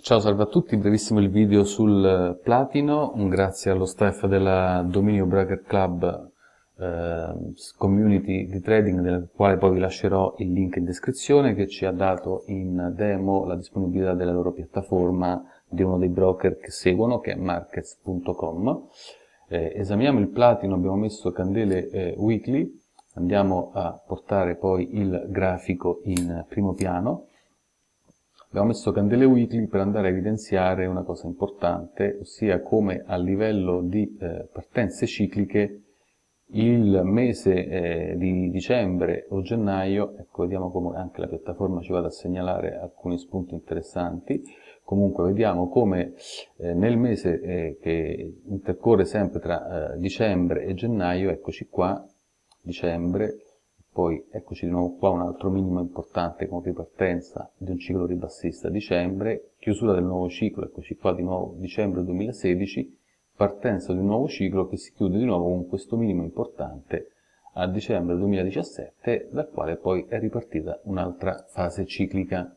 Ciao, salve a tutti, brevissimo il video sul platino, un grazie allo staff della Dominio Broker Club eh, community di trading del quale poi vi lascerò il link in descrizione che ci ha dato in demo la disponibilità della loro piattaforma di uno dei broker che seguono che è markets.com eh, esaminiamo il platino abbiamo messo candele eh, weekly. Andiamo a portare poi il grafico in primo piano Abbiamo messo candele weekly per andare a evidenziare una cosa importante, ossia come a livello di eh, partenze cicliche il mese eh, di dicembre o gennaio, ecco vediamo come anche la piattaforma ci vada a segnalare alcuni spunti interessanti, comunque vediamo come eh, nel mese eh, che intercorre sempre tra eh, dicembre e gennaio, eccoci qua, dicembre, poi eccoci di nuovo qua un altro minimo importante con ripartenza di un ciclo ribassista dicembre, chiusura del nuovo ciclo, eccoci qua di nuovo dicembre 2016, partenza di un nuovo ciclo che si chiude di nuovo con questo minimo importante a dicembre 2017, dal quale poi è ripartita un'altra fase ciclica.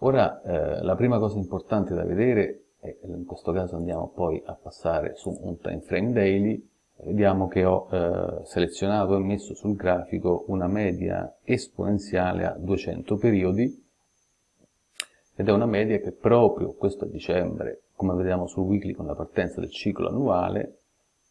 Ora, eh, la prima cosa importante da vedere, e in questo caso andiamo poi a passare su un time frame daily, vediamo che ho eh, selezionato e messo sul grafico una media esponenziale a 200 periodi ed è una media che proprio questo dicembre, come vediamo sul weekly con la partenza del ciclo annuale,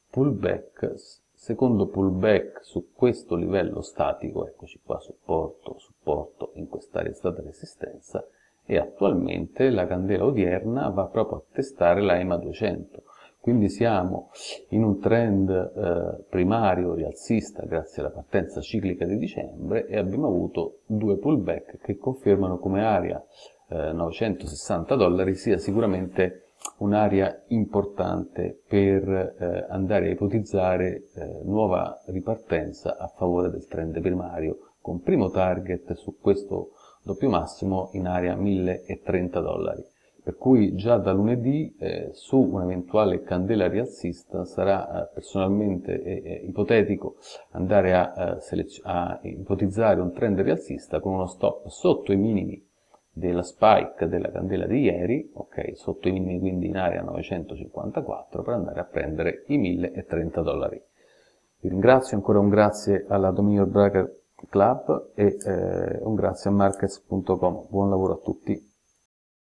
pullback, secondo pullback su questo livello statico, eccoci qua supporto, supporto in quest'area stata resistenza e attualmente la candela odierna va proprio a testare la EMA 200 quindi siamo in un trend eh, primario rialzista grazie alla partenza ciclica di dicembre e abbiamo avuto due pullback che confermano come area eh, 960 dollari sia sicuramente un'area importante per eh, andare a ipotizzare eh, nuova ripartenza a favore del trend primario con primo target su questo doppio massimo in area 1030 dollari per cui già da lunedì eh, su un'eventuale candela rialzista sarà eh, personalmente eh, ipotetico andare a, eh, a, ipotizzare un trend rialzista con uno stop sotto i minimi della spike della candela di ieri, ok, sotto i minimi quindi in area 954 per andare a prendere i 1030 dollari. Vi ringrazio, ancora un grazie alla Dominion Broker Club e eh, un grazie a markets.com. Buon lavoro a tutti.